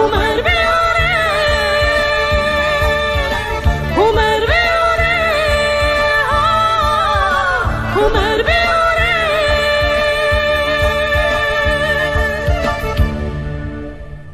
Woman.